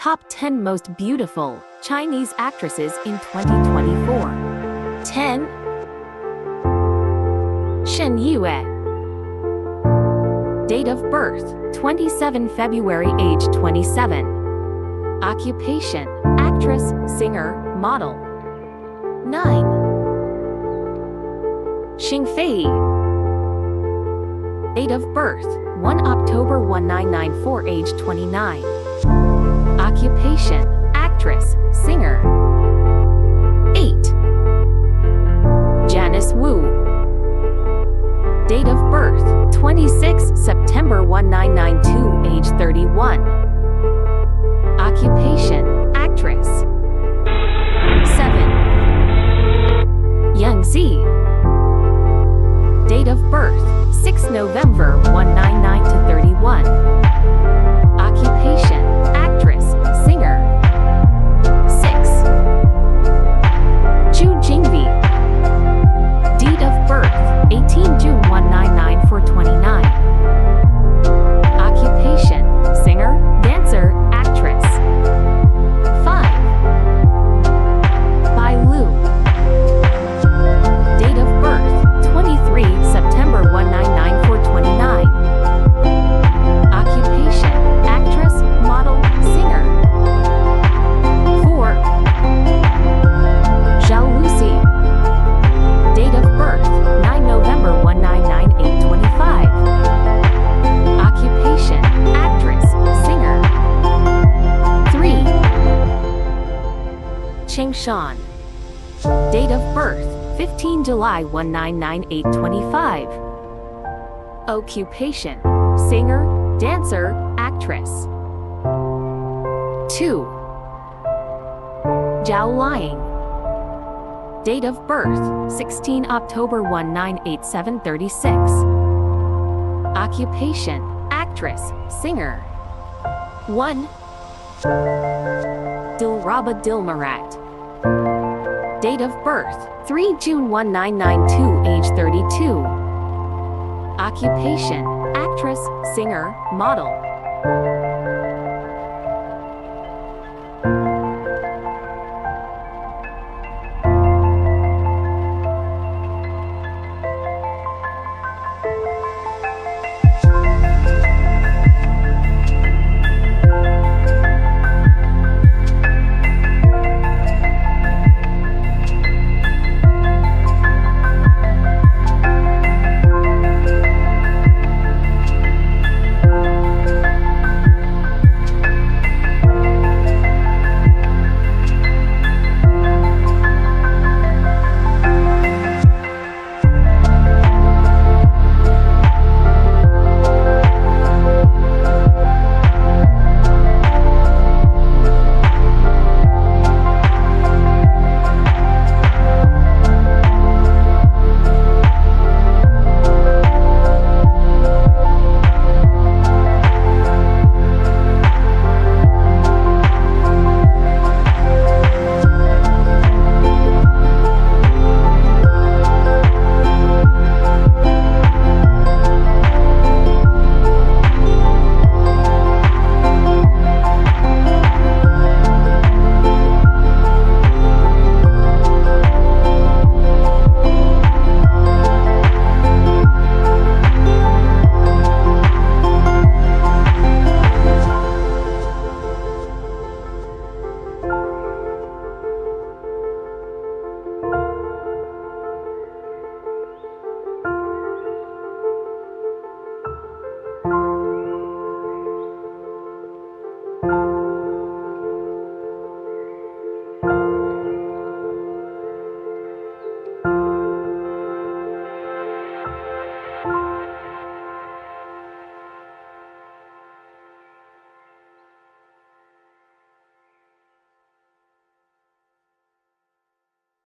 Top 10 Most Beautiful Chinese Actresses in 2024. 10. Shen Yue. Date of birth 27 February, age 27. Occupation Actress, Singer, Model. 9. Xing Fei. Date of birth 1 October 1994, age 29. Occupation Actress, Singer. 8. Janice Wu. Date of birth 26 September 1992, age 31. Occupation Cheng Shan. Date of birth 15 July 199825. Occupation Singer, Dancer, Actress. 2. Zhao Liying. Date of birth 16 October 198736. Occupation Actress, Singer. 1. Dilraba Dilmurat. Date of birth 3 June 1992, age 32. Occupation Actress, Singer, Model.